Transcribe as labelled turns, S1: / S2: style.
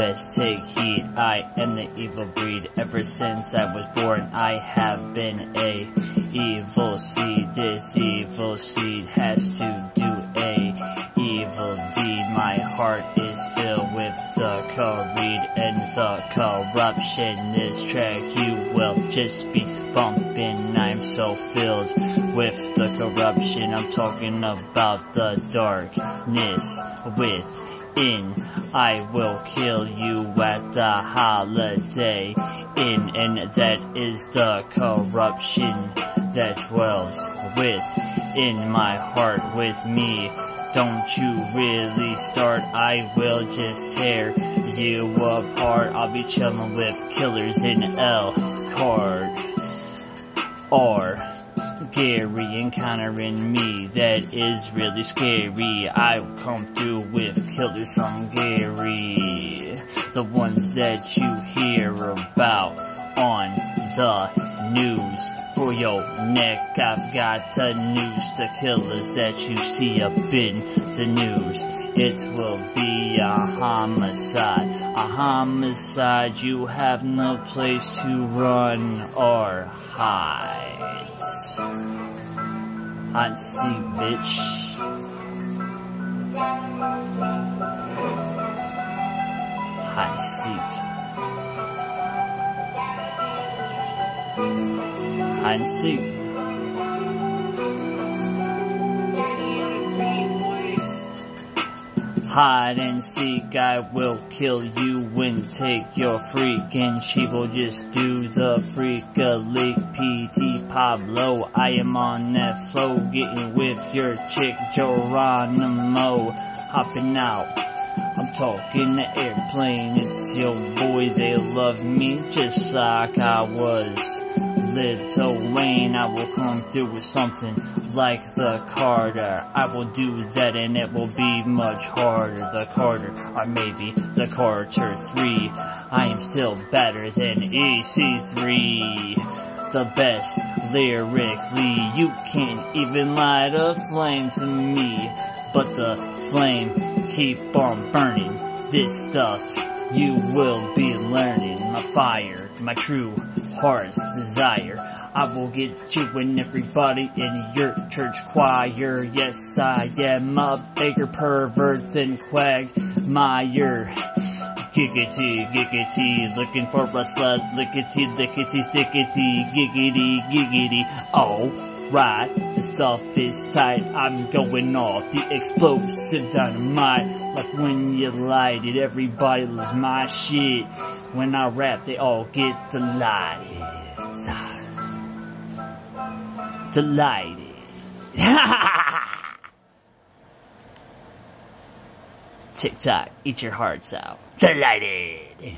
S1: best take heed, I am the evil breed. Ever since I was born, I have been a evil seed. This evil seed has to do a evil deed. My heart is filled with the greed and the corruption. This track you will just be bumping. I'm so filled with the corruption. I'm talking about the darkness within. I will kill you at the Holiday Inn, and that is the corruption that dwells within my heart with me. Don't you really start, I will just tear you apart. I'll be chilling with killers in L card or Gary encountering me. That is really scary. I come through with killers from Gary, the ones that you hear about on the news. Your neck, I've got the news, the killers that you see up in the news. It will be a homicide, a homicide. You have no place to run or hide. I see, bitch. I seek. And seek. Hide and seek, I will kill you and take your freak, and she will just do the freak a leak. Petey Pablo, I am on that flow, getting with your chick Geronimo, hopping out. I'm talking the airplane, it's your boy, they love me just like I was. Little Wayne, I will come through with something like the Carter. I will do that and it will be much harder. The Carter, or maybe the Carter 3. I am still better than EC3. The best lyrically, you can't even light a flame to me. But the flame keep on burning. This stuff you will be learning. My fire, my true heart's desire. I will get you and everybody in your church choir. Yes, I am a bigger pervert than Quagmire. Giggity, giggity, looking for a slut, lickety, lickety, stickety, giggity, giggity. Oh, right, the stuff is tight, I'm going off the explosive dynamite. Like when you light it, everybody loves my shit. When I rap, they all get delighted. Delighted. TikTok, eat your hearts out. Delighted.